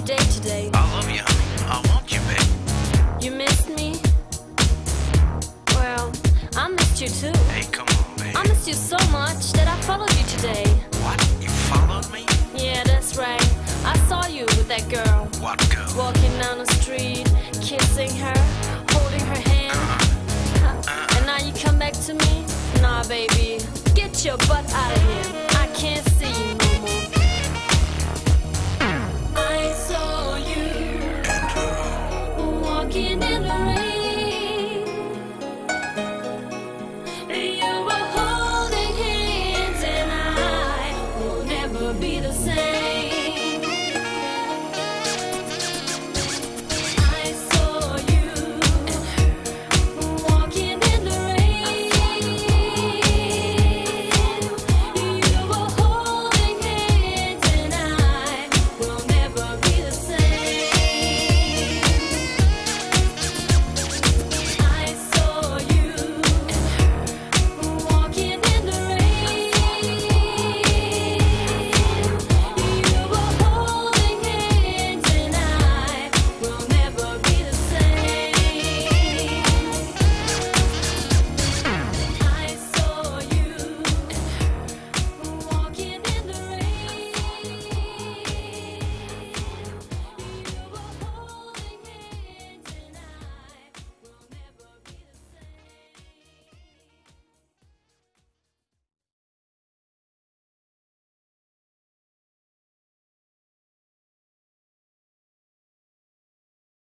your day today? I love you, honey. I want you, babe. You missed me? Well, I missed you too. Hey, come on, babe. I missed you so much that I followed you today. What? You followed me? Yeah, that's right. I saw you with that girl. What girl? Walking down the street, kissing her, holding her hand. Uh -huh. Uh -huh. and now you come back to me? Nah, baby. Get your butt out of here.